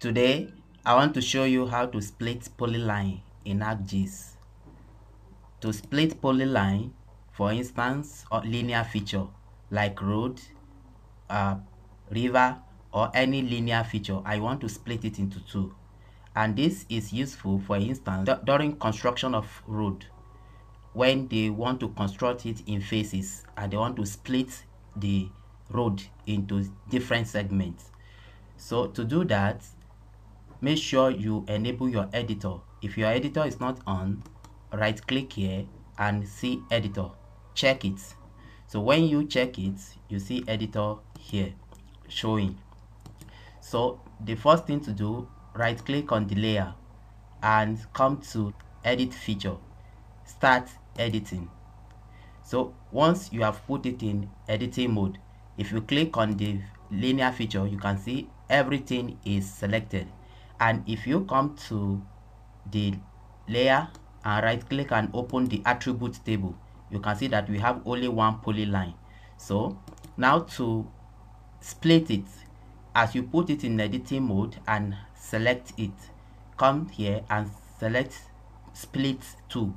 Today, I want to show you how to split polyline in ArcGIS. To split polyline, for instance, a linear feature like road, uh, river, or any linear feature, I want to split it into two. And this is useful, for instance, during construction of road, when they want to construct it in phases and they want to split the road into different segments. So to do that, make sure you enable your editor. If your editor is not on right click here and see editor. Check it. So when you check it you see editor here showing. So the first thing to do right click on the layer and come to edit feature. Start editing. So once you have put it in editing mode if you click on the linear feature you can see everything is selected and if you come to the layer and right click and open the attribute table you can see that we have only one polyline so now to split it as you put it in editing mode and select it come here and select split tool.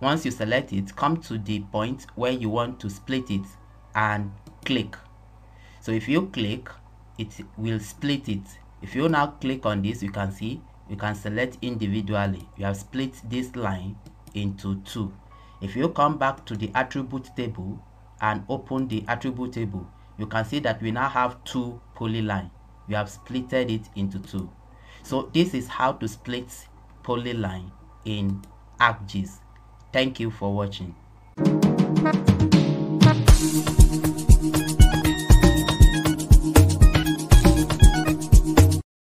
Once you select it come to the point where you want to split it and click. So if you click it will split it if you now click on this you can see you can select individually. You have split this line into two. If you come back to the attribute table and open the attribute table you can see that we now have two polyline we have splitted it into two. So this is how to split polyline in ArcGIS thank you for watching